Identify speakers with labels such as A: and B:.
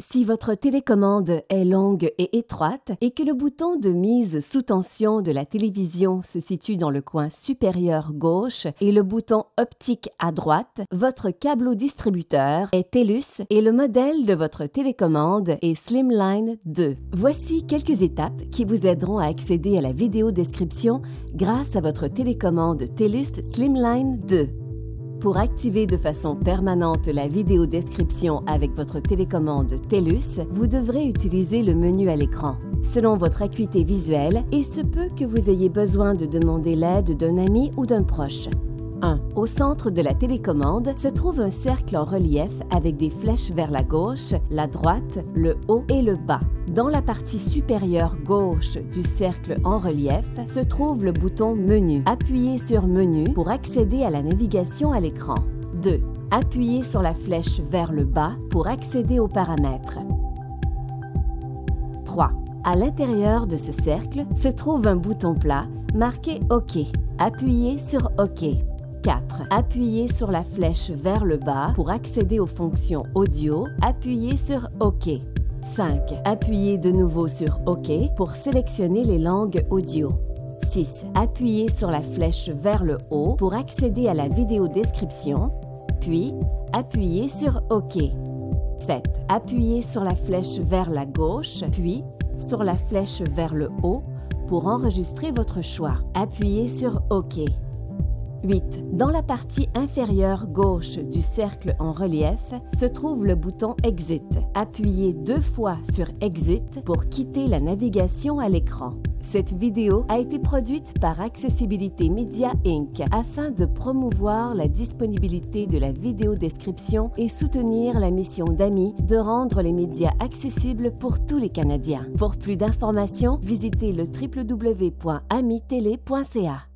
A: Si votre télécommande est longue et étroite et que le bouton de mise sous tension de la télévision se situe dans le coin supérieur gauche et le bouton optique à droite, votre câble distributeur est TELUS et le modèle de votre télécommande est Slimline 2. Voici quelques étapes qui vous aideront à accéder à la vidéo description grâce à votre télécommande TELUS Slimline 2. Pour activer de façon permanente la vidéo description avec votre télécommande TELUS, vous devrez utiliser le menu à l'écran. Selon votre acuité visuelle, il se peut que vous ayez besoin de demander l'aide d'un ami ou d'un proche. 1. Au centre de la télécommande se trouve un cercle en relief avec des flèches vers la gauche, la droite, le haut et le bas. Dans la partie supérieure gauche du cercle en relief se trouve le bouton Menu. Appuyez sur Menu pour accéder à la navigation à l'écran. 2. Appuyez sur la flèche vers le bas pour accéder aux paramètres. 3. À l'intérieur de ce cercle se trouve un bouton plat marqué OK. Appuyez sur OK. 4. Appuyez sur la flèche vers le bas pour accéder aux fonctions audio. Appuyez sur OK. 5. Appuyez de nouveau sur OK pour sélectionner les langues audio. 6. Appuyez sur la flèche vers le haut pour accéder à la vidéo description, puis appuyez sur OK. 7. Appuyez sur la flèche vers la gauche, puis sur la flèche vers le haut pour enregistrer votre choix. Appuyez sur OK. 8. Dans la partie inférieure gauche du cercle en relief se trouve le bouton Exit. Appuyez deux fois sur Exit pour quitter la navigation à l'écran. Cette vidéo a été produite par Accessibilité Media Inc. afin de promouvoir la disponibilité de la vidéo description et soutenir la mission d'AMI de rendre les médias accessibles pour tous les Canadiens. Pour plus d'informations, visitez le www.amitélé.ca.